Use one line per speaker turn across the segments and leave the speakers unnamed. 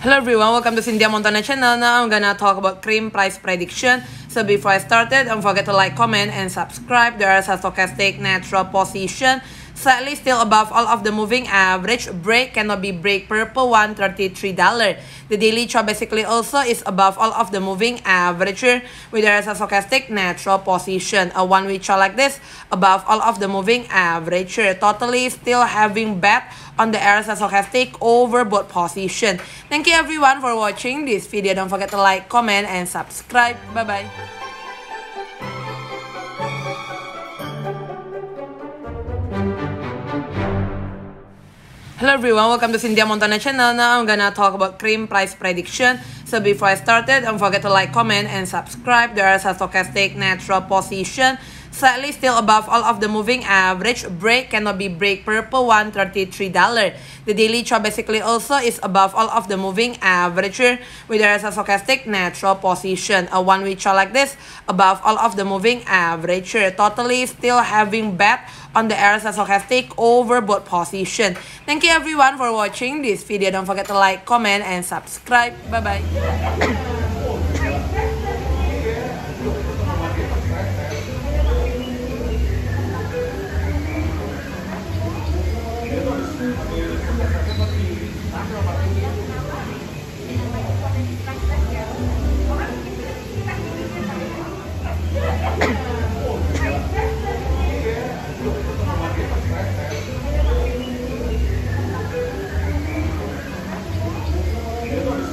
Hello everyone, welcome to Cynthia Montana channel. Now I'm gonna talk about cream price prediction. So before I started, don't forget to like, comment, and subscribe. There is a stochastic natural position slightly still above all of the moving average. Break cannot be break purple $133. The daily chart basically also is above all of the moving average where there is a stochastic natural position. A one week chart like this above all of the moving average. Totally still having bet on the RSI stochastic overbought position. Thank you everyone for watching this video. Don't forget to like, comment, and subscribe. Bye bye Hello everyone, welcome to Cynthia Montana channel. Now I'm gonna talk about cream price prediction. So before I started, don't forget to like, comment, and subscribe. There is a stochastic natural position slightly still above all of the moving average. Break cannot be break purple $133. The daily chart basically also is above all of the moving average where there is a stochastic natural position. A one week chart like this above all of the moving average. Totally still having bet on the RSI stochastic overbought position. Thank you everyone for watching this video. Don't forget to like, comment, and subscribe. Bye bye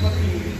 Thank you.